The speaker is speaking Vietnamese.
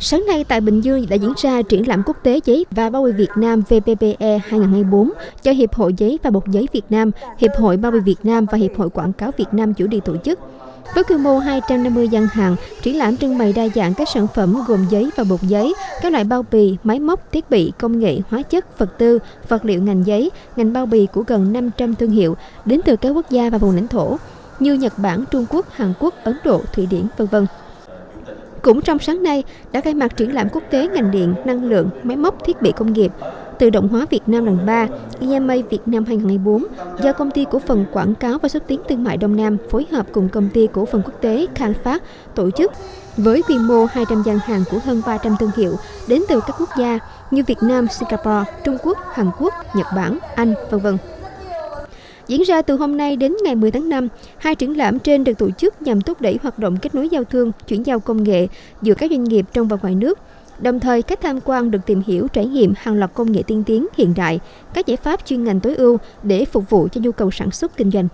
Sáng nay tại Bình Dương đã diễn ra triển lãm quốc tế giấy và bao bì Việt Nam VPPE 2024 do Hiệp hội Giấy và Bột giấy Việt Nam, Hiệp hội Bao bì Việt Nam và Hiệp hội Quảng cáo Việt Nam chủ trì tổ chức. Với quy mô 250 gian hàng, triển lãm trưng bày đa dạng các sản phẩm gồm giấy và bột giấy, các loại bao bì, máy móc, thiết bị, công nghệ, hóa chất, vật tư, vật liệu ngành giấy, ngành bao bì của gần 500 thương hiệu đến từ các quốc gia và vùng lãnh thổ như Nhật Bản, Trung Quốc, Hàn Quốc, Ấn Độ, Thụy Điển, v.v. Cũng trong sáng nay đã khai mạc triển lãm quốc tế ngành điện, năng lượng, máy móc, thiết bị công nghiệp, tự động hóa Việt Nam lần 3, EMA Việt Nam 2024 do công ty cổ phần quảng cáo và xúc tiến thương mại Đông Nam phối hợp cùng công ty cổ phần quốc tế Canfast tổ chức. Với quy mô 200 gian hàng của hơn 300 thương hiệu đến từ các quốc gia như Việt Nam, Singapore, Trung Quốc, Hàn Quốc, Nhật Bản, Anh, vân vân. Diễn ra từ hôm nay đến ngày 10 tháng 5, hai triển lãm trên được tổ chức nhằm thúc đẩy hoạt động kết nối giao thương, chuyển giao công nghệ giữa các doanh nghiệp trong và ngoài nước. Đồng thời, khách tham quan được tìm hiểu trải nghiệm hàng loạt công nghệ tiên tiến hiện đại, các giải pháp chuyên ngành tối ưu để phục vụ cho nhu cầu sản xuất kinh doanh.